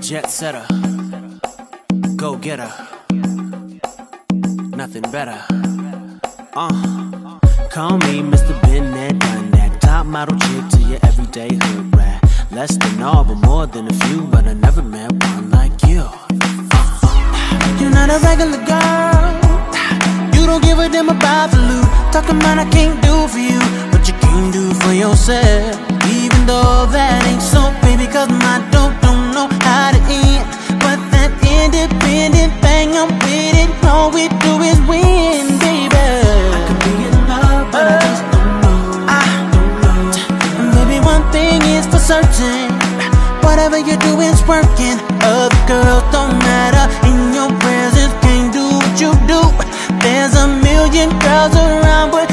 Jet setter, go getter, nothing better. Uh, call me Mr. Been done that. Top model chick to your everyday hood rat. Less than all, but more than a few. But I never met one like you. Uh, you're not a regular girl. You don't give a damn about the loot. Talking about I can't do for you, but you can do for yourself. Even though that ain't so, certain. Whatever you do is working. Other girls don't matter. In your presence, can't do what you do. There's a million girls around, but